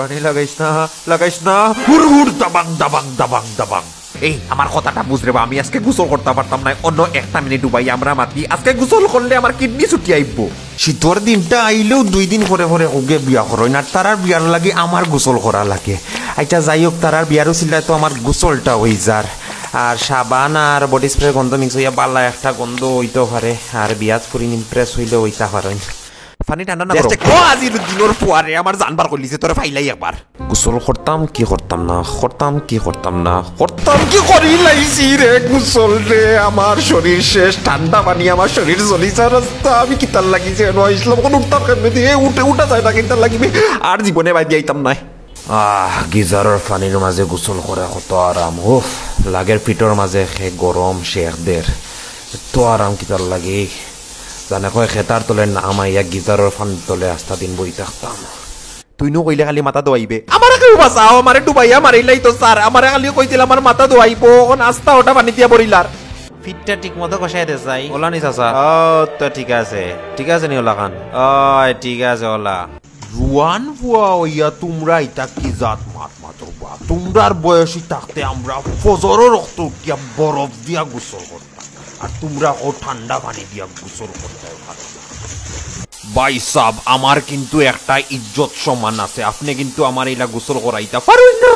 পানি লাগাইস না লাগাইস না। হুর হুর দাবাং দাবাং দাবাং দাবাং। এই, আমার কথাটা বুঝরে বা আমি আজকে গোসল করতে পারতাম না। অন্য একটা মিনিট ডুবাই আমরা মাতি। আজকে গোসল করলে আমার কিডনি ছুটি আইব। শীতর দিনটা আইলেও দুই দিন পরে পরে ওগে বিয়া করই না। তারার বিয়ার লাগে আমার গোসল করা লাগে। আচ্ছা যাই হোক তারার বিয়ারও ছিল তো আমার গোসলটা হই যার আর সাবান আর বডি স্প্রে গন্ধ মিক্স হইয়া পাল্লা একটা গন্ধ হইতে পারে। আর বিয়াজ করি ইমপ্রেস হইলে হইতা পারেন পানি ঠান্ডা না করো ও আজির দিনের পুয়ারে আমার জানবার কইলিছে তোরে ফাইলাই একবার গোসল করতাম কি করতাম না করতাম কি করতাম না করতাম কি করি লাইছি রে গোসল রে আমার শরীর শেষ ঠান্ডা পানি আমার শরীর জ্বলিছে রাস্তা আমি কিতার লাগিছে ইসলাম কোন উঠতাম কেমনে দিয়ে উঠে উঠা যায় না কিতার লাগিবে আর জীবনে বাই দিয়াইতাম নাই। আহ গিজাৰৰ পানীৰ মাজে গোসল কৰে কত আৰাম উফ লাগেৰ পিঠৰ মাজে সে গৰম শেষ দের এত আৰাম কিতার লাগে জানে কয় খেতার তলে নাম আইয়া গিজাৰৰ ফান তলে আস্থা দিন বহি থাকতাম। তুই নো কইলে খালি মাথা দোয়াইবে আমার কেউ বাঁচাও আমারে ডুবাইয়া মারিলাই তো স্যার আমারে খালি কইছিল আমার মাথা দোয়াইবো নাস্তা ওটা পানি দিয়া পড়িলার ফিটটা ঠিক মতো কষাই দে চাই ওলা নি চাচা। ও তো ঠিক আছে। ঠিক আছে নি ওলা খান। ও ঠিক আছে ওলা। জুয়ান ফুয়া হইয়া তোমরা এটা কি জাত মাত বা তোমরার বয়সী থাকতে আমরা ফজরও রক্ত উঠিয়া বরফ দিয়া গোসল করতাম আর তোমরা ও ঠান্ডা পানি দিয়া গোসল করতে পারো। ভাই সাব আমার কিন্তু একটা ইজ্জত সম্মান আছে। আপনি কিন্তু আমার এইলা গোসল করাইতা পারবেন না।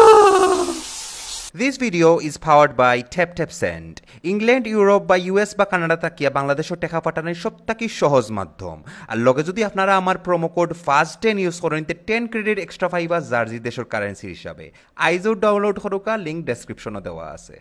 This video is powered by TapTapSend. England Europe বা ইউএস বা কানাডা তাকিয়া বাংলাদেশের টেকা পাঠানোর সবথেকে সহজ মাধ্যম। আর লগে যদি আপনারা আমার promo code first ten use করেন তে টেন ক্রেডিট এক্সট্রা ফাইভ জার্জি দেশের কারেন্সি হিসাবে। আইজও ডাউনলোড করুকা লিঙ্ক ডেসক্রিপশনও দেওয়া আছে।